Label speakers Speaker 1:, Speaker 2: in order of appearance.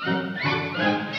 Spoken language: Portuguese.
Speaker 1: Música